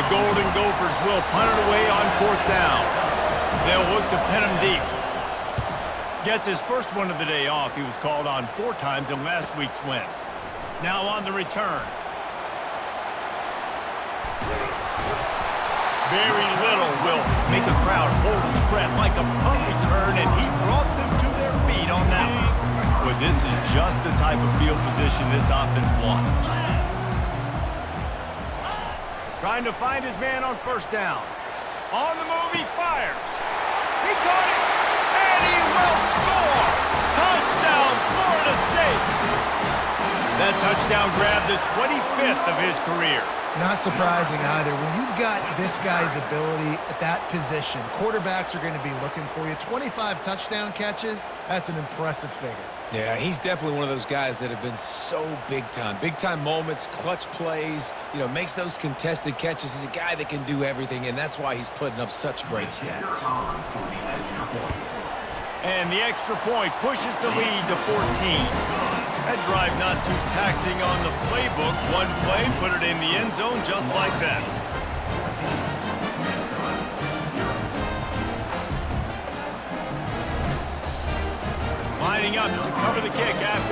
The Golden Gophers will punt it away on fourth down. They'll look to pin him deep. Gets his first one of the day off. He was called on four times in last week's win. Now on the return. Very little will make a crowd hold its breath like a punt return, and he brought them to their feet on that one. But this is just the type of field position this offense wants. Trying to find his man on first down. On the move, he fires. He caught it, and he will score! Touchdown, Florida State! That touchdown grabbed the 25th of his career. Not surprising either. When you've got this guy's ability at that position, quarterbacks are going to be looking for you. 25 touchdown catches, that's an impressive figure. Yeah, he's definitely one of those guys that have been so big time. Big time moments, clutch plays, you know, makes those contested catches. He's a guy that can do everything, and that's why he's putting up such great stats. And the extra point pushes the lead to 14. That drive not too taxing on the playbook. One play, put it in the end zone just like that. Lining up to cover the kick after.